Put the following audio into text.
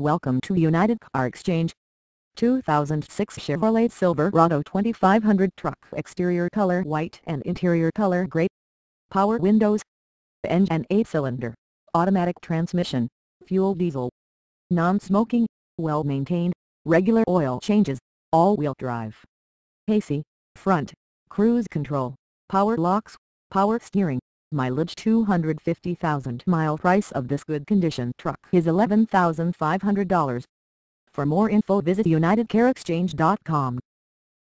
Welcome to United Car Exchange. 2006 Chevrolet Silverado 2500 truck exterior color white and interior color gray. Power windows. Engine 8-cylinder. Automatic transmission. Fuel diesel. Non-smoking. Well maintained. Regular oil changes. All-wheel drive. AC. Front. Cruise control. Power locks. Power steering. Mileage 250,000 mile price of this good condition truck is $11,500. For more info visit UnitedCarExchange.com.